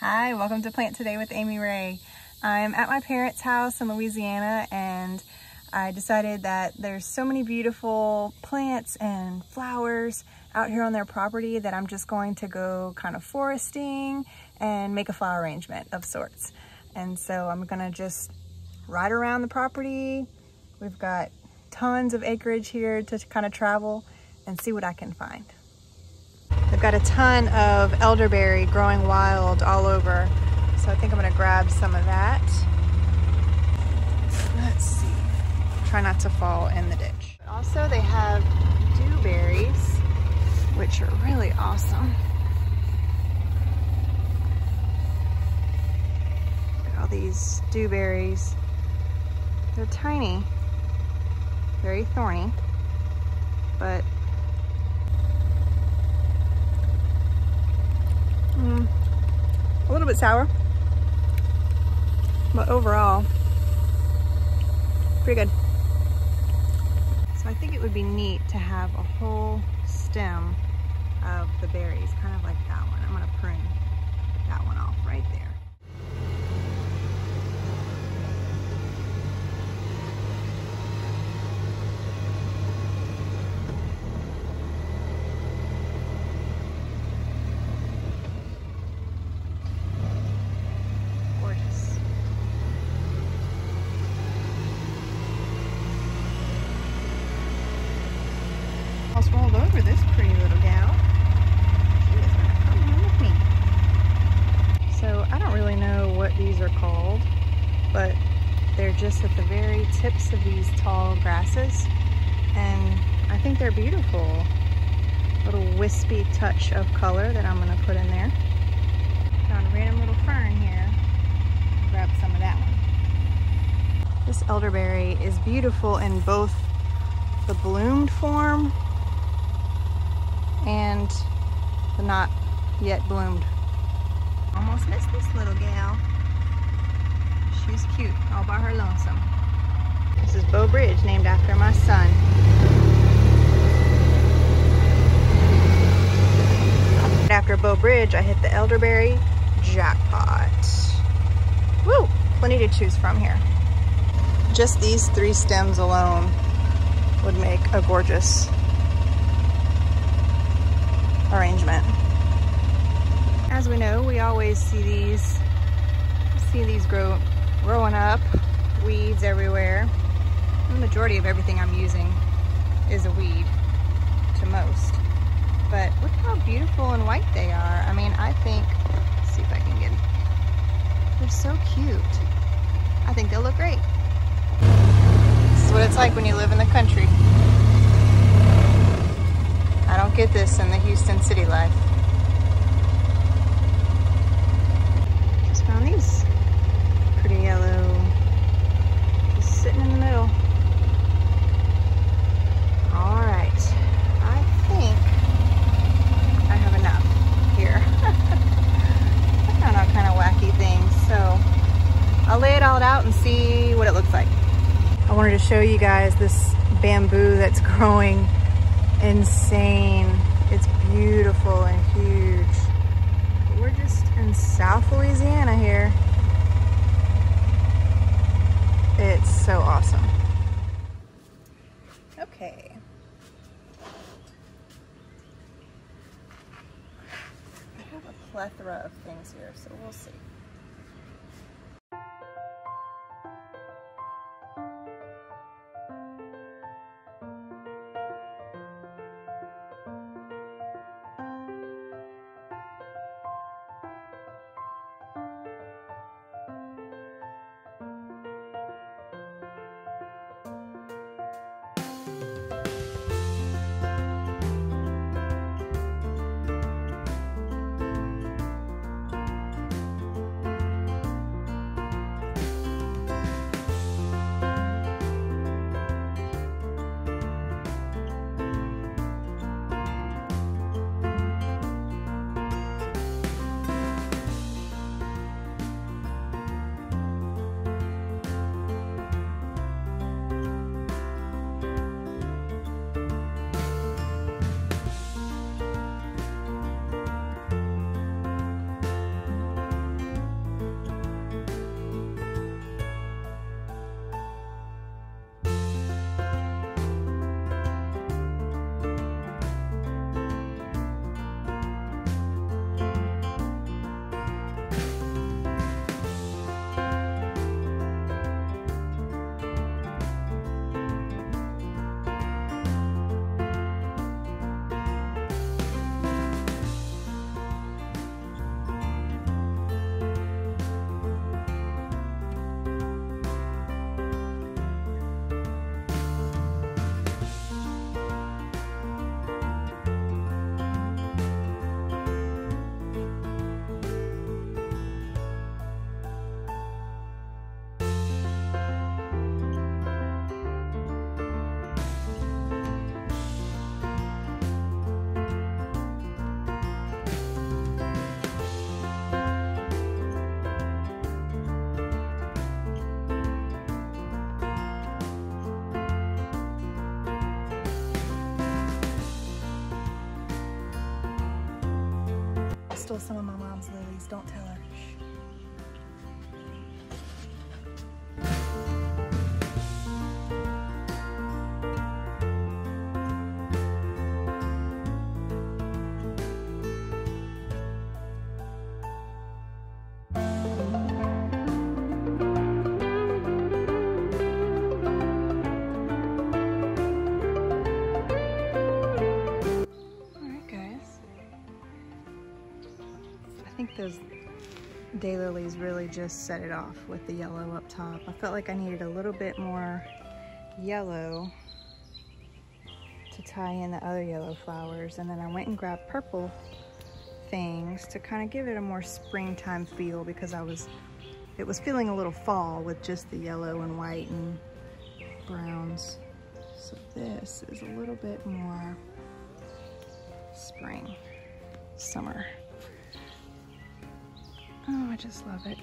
Hi, welcome to Plant Today with Amy Rae. I'm at my parents' house in Louisiana and I decided that there's so many beautiful plants and flowers out here on their property that I'm just going to go kind of foraging and make a flower arrangement of sorts. And so I'm gonna just ride around the property. We've got tons of acreage here to kind of travel and see what I can find. I've got a ton of elderberry growing wild all over. So I think I'm gonna grab some of that. Let's see. Try not to fall in the ditch. Also, they have dewberries, which are really awesome. Look at all these dewberries. They're tiny, very thorny, but Mm, a little bit sour, but overall, pretty good. So I think it would be neat to have a whole stem of the berries, kind of like that one. I'm gonna prune that one off right there. Almost rolled over this pretty little gal. She is gonna come home with me. So I don't really know what these are called, but they're just at the very tips of these tall grasses. And I think they're beautiful. Little wispy touch of color that I'm gonna put in there. Found a random little fern here. Grab some of that one. This elderberry is beautiful in both the bloomed form and the not yet bloomed. Almost missed this little gal. She's cute, all by her lonesome. This is Bow Bridge, named after my son. After Bow Bridge, I hit the elderberry jackpot. Woo! Plenty to choose from here. Just these three stems alone would make a gorgeous arrangement. As we know, we always see these see these grow growing up, weeds everywhere. The majority of everything I'm using is a weed to most. But look how beautiful and white they are. I mean, I think, see if I can get, they're so cute. I think they'll look great. This is what it's like when you live in the country. I don't get this in the Houston city life. Just found these pretty yellow, just sitting in the middle. All right, I think I have enough here. I found all kind of wacky things, so I'll lay it all out and see what it looks like. I wanted to show you guys this bamboo that's growing insane. It's beautiful and huge. We're just in South Louisiana here. It's so awesome. Okay. I have a plethora of things here, so we'll see. Stole some those daylilies really just set it off with the yellow up top. I felt like I needed a little bit more yellow to tie in the other yellow flowers and then I went and grabbed purple things to kind of give it a more springtime feel because I was it was feeling a little fall with just the yellow and white and browns. So this is a little bit more spring, summer. Oh, I just love it.